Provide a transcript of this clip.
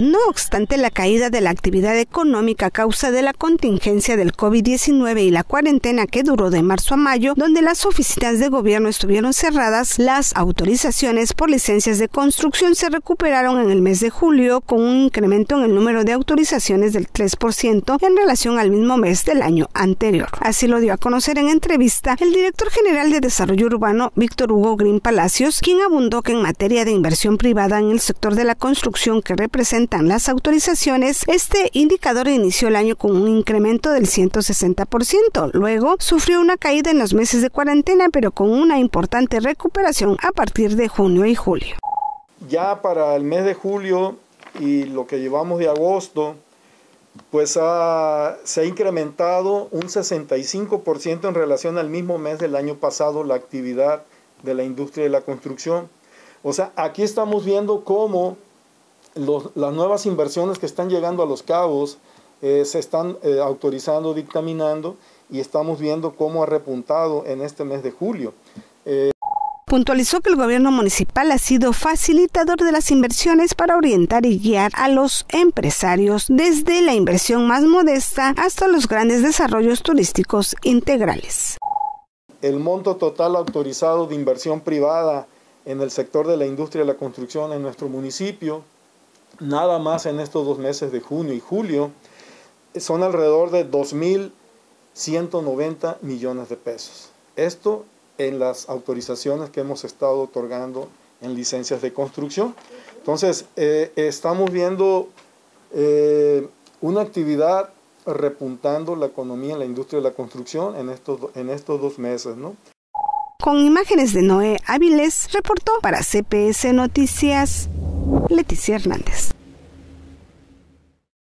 No obstante, la caída de la actividad económica a causa de la contingencia del COVID-19 y la cuarentena que duró de marzo a mayo, donde las oficinas de gobierno estuvieron cerradas, las autorizaciones por licencias de construcción se recuperaron en el mes de julio con un incremento en el número de autorizaciones del 3% en relación al mismo mes del año anterior. Así lo dio a conocer en entrevista el director general de Desarrollo Urbano, Víctor Hugo Green Palacios, quien abundó que en materia de inversión privada en el sector de la construcción que representan las autorizaciones, este indicador inició el año con un incremento del 160%. Luego sufrió una caída en los meses de cuarentena, pero con una importante recuperación a partir de junio y julio. Ya para el mes de julio y lo que llevamos de agosto, pues se ha incrementado un 65% en relación al mismo mes del año pasado la actividad de la industria de la construcción. O sea, aquí estamos viendo cómo las nuevas inversiones que están llegando a los cabos eh, se están eh, autorizando, dictaminando y estamos viendo cómo ha repuntado en este mes de julio. Eh, puntualizó que el gobierno municipal ha sido facilitador de las inversiones para orientar y guiar a los empresarios desde la inversión más modesta hasta los grandes desarrollos turísticos integrales. El monto total autorizado de inversión privada en el sector de la industria de la construcción en nuestro municipio, nada más en estos dos meses de junio y julio, son alrededor de 2.190 millones de pesos. Esto en las autorizaciones que hemos estado otorgando en licencias de construcción. Entonces, eh, estamos viendo eh, una actividad repuntando la economía en la industria de la construcción en estos, en estos dos meses, ¿no? Con imágenes de Noé Áviles, reportó para CPS Noticias Leticia Hernández.